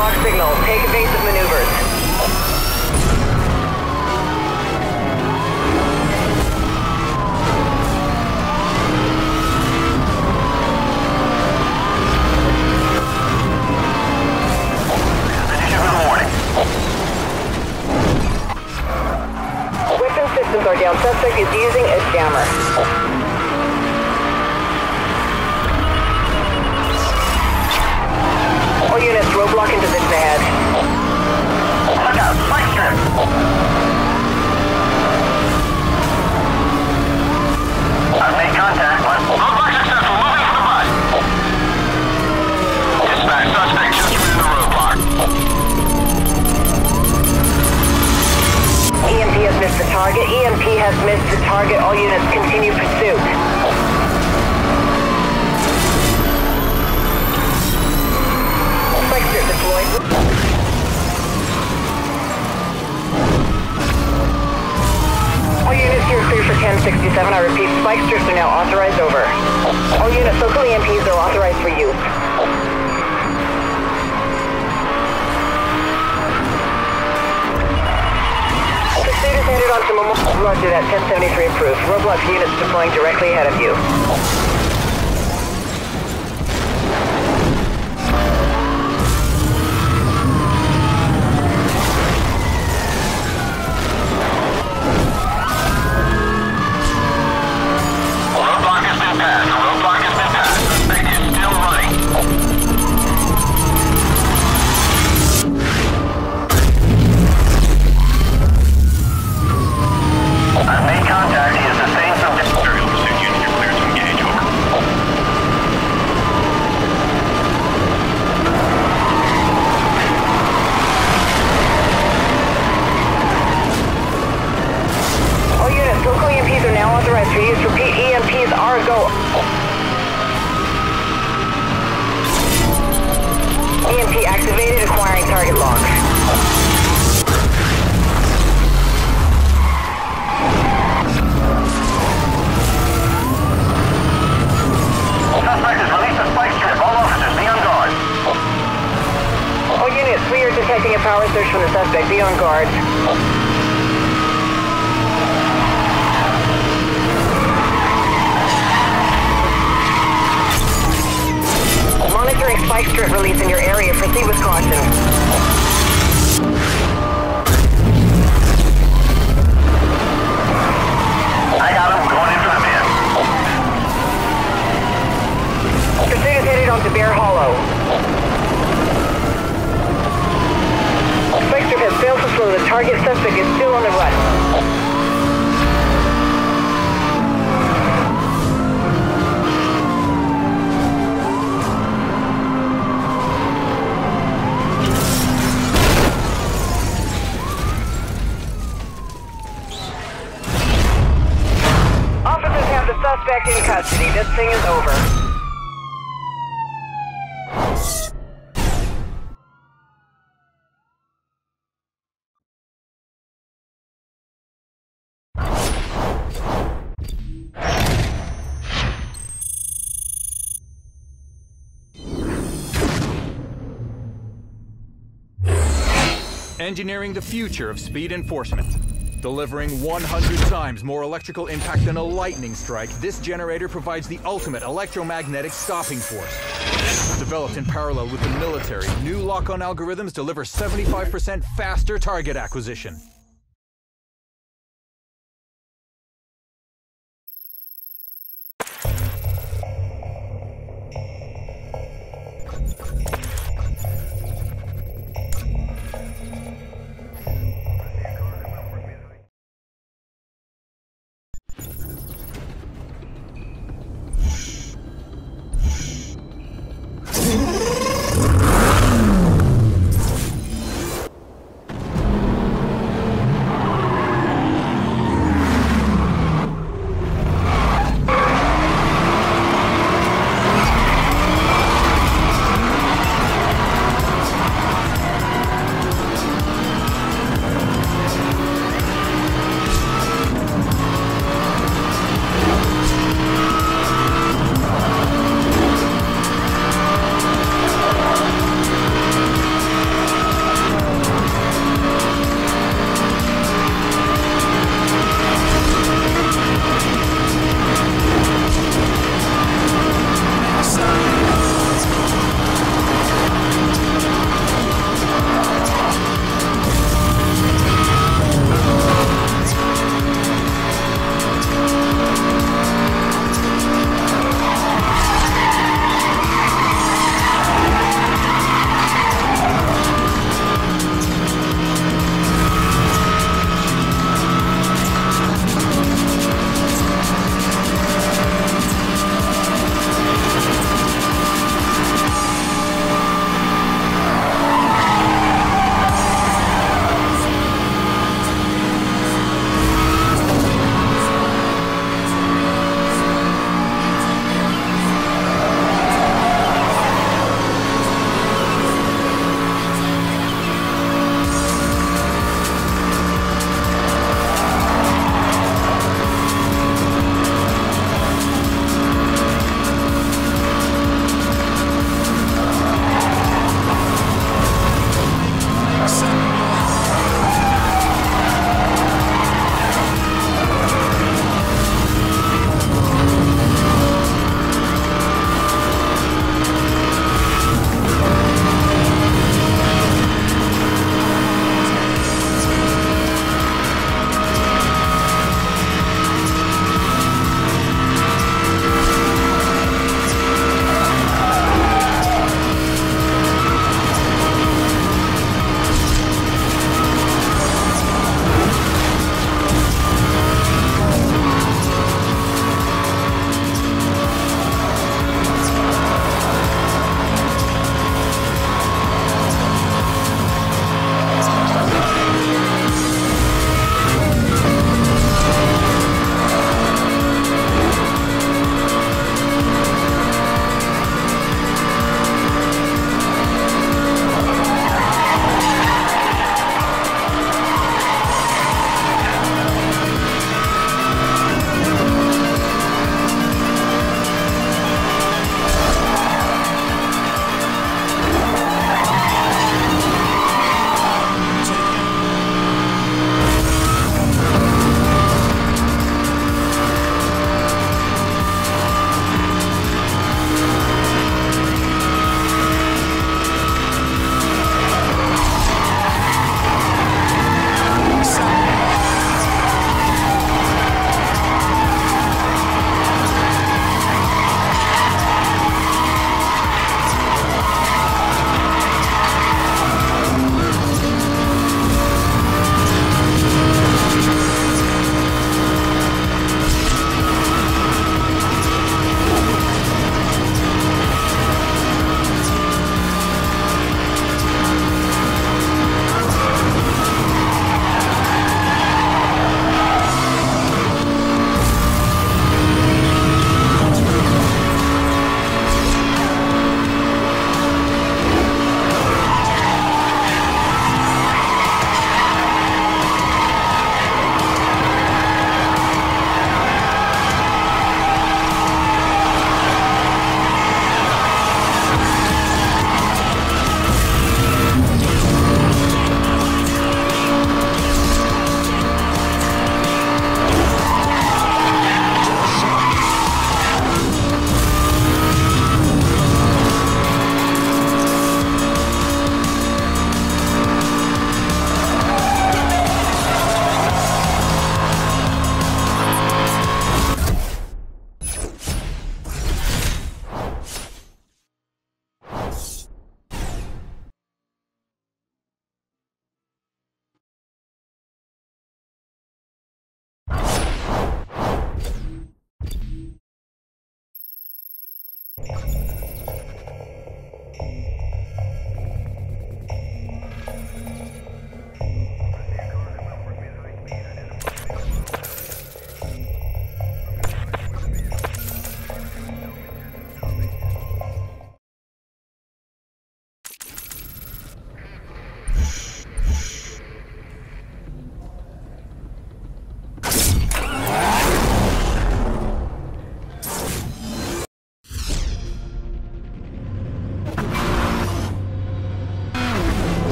an EMP signal. Take evasive maneuvers. Weapon systems are down. Suspect is using a jammer. Units, roadblock in position ahead. Look out, strip. Roger that, 1073 approved. Roadblock units deploying directly ahead of you. From the suspect. Be on guard. Monitoring spike strip release in your area. Proceed with caution. I got him. Going in for the man. Pursuit is headed onto Bear Hollow. Has failed to slow. The target suspect is still on the run. Officers have the suspect in custody. This thing is over. Engineering the future of speed enforcement. Delivering 100 times more electrical impact than a lightning strike, this generator provides the ultimate electromagnetic stopping force. Developed in parallel with the military, new lock-on algorithms deliver 75% faster target acquisition.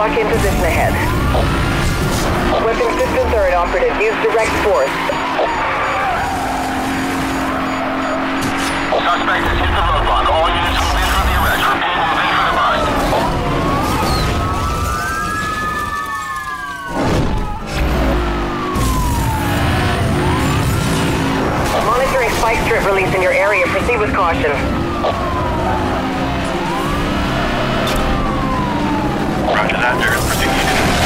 Roadblock in position ahead. Weapon systems are inoperative. Use direct force. Suspect has hit the roadblock. All units move in for the arrest. Repeat, move in for the bust. Monitoring spike strip release in your area. Proceed with caution. Roger that, Daryl. Pursuit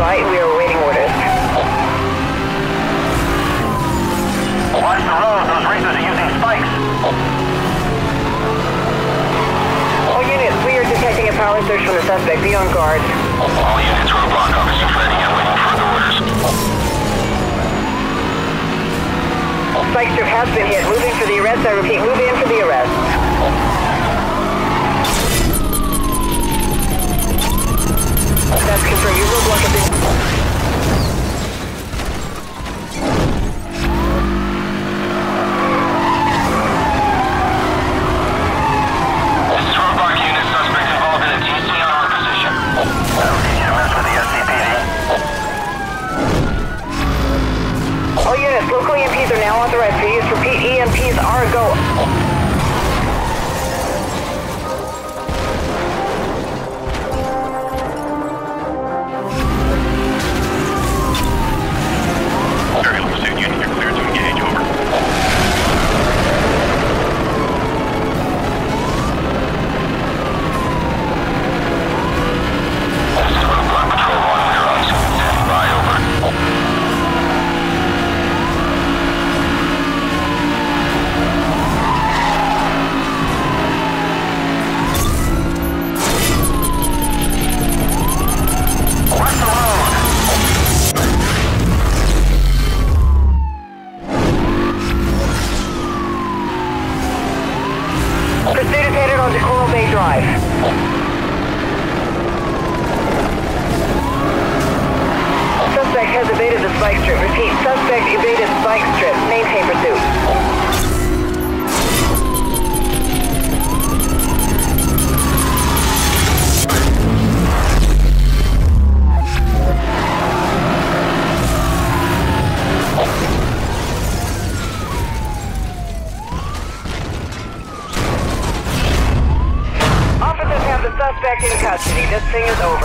support is standing by, and we are awaiting orders. Watch the road. Those racers are using spikes. All units, we are detecting a power surge from the suspect. Be on guard. All units, roadblock officer Freddy. I'm waiting further orders. Spike strip has been hit. Moving for the arrest. I repeat, move in for the arrest. That's confirmed. Your roadblock has been... the. Repeat, suspect evaded spike strip. Maintain pursuit. Suspect in custody. This thing is over.